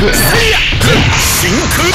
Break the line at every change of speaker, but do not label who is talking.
真空